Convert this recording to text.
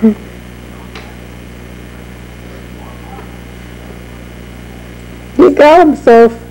He got himself